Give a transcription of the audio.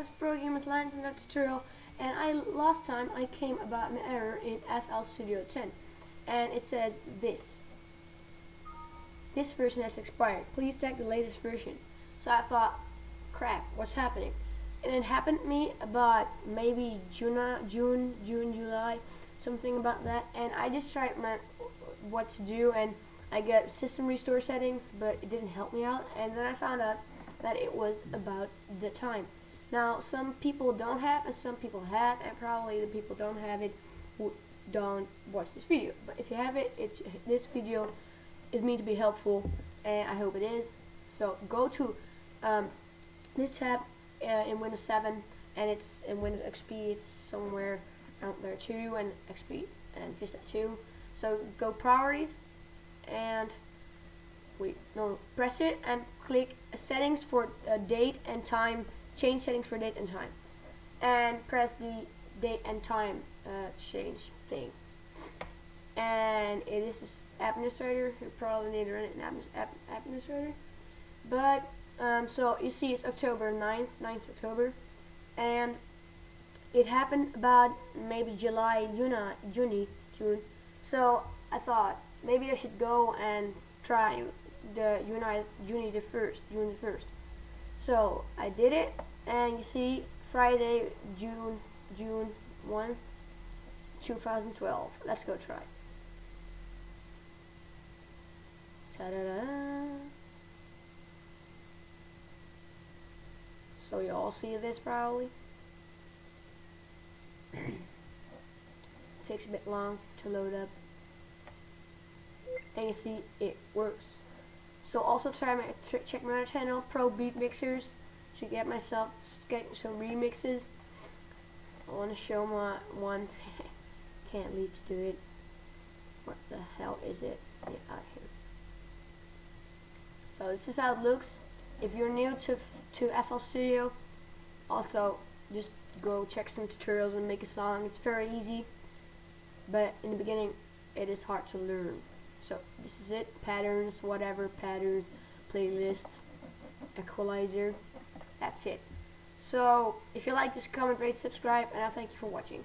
guys, Pro Gamers Lines in tutorial and I last time I came about an error in FL Studio 10 and it says this. This version has expired. Please check the latest version. So I thought crap what's happening? And it happened to me about maybe June uh, June June July something about that and I just tried my what to do and I got system restore settings but it didn't help me out and then I found out that it was about the time now, some people don't have and some people have, and probably the people don't have it who don't watch this video. But if you have it, it's this video is meant to be helpful, and I hope it is. So go to um, this tab uh, in Windows 7, and it's in Windows XP. It's somewhere out there too, and XP and Vista 2. So go Priorities, and wait, no, press it and click Settings for uh, date and time change settings for date and time. And press the date and time uh, change thing. And it is administrator you probably need to run it in administrator. But um, so you see it's October 9th 9th October. And it happened about maybe July June June June. So I thought maybe I should go and try the June June the first June the first so I did it and you see Friday June June 1 2012 let's go try. Ta-da-da. so you all see this probably? Takes a bit long to load up. And you see it works so also try my check my channel pro beat mixers to get myself get some remixes. I want to show my one. Can't leave to do it. What the hell is it? Get out here. So this is how it looks. If you're new to to FL Studio, also just go check some tutorials and make a song. It's very easy, but in the beginning, it is hard to learn. So this is it. Patterns, whatever pattern, playlists, equalizer. That's it. So, if you like this, comment, rate, subscribe, and I thank you for watching.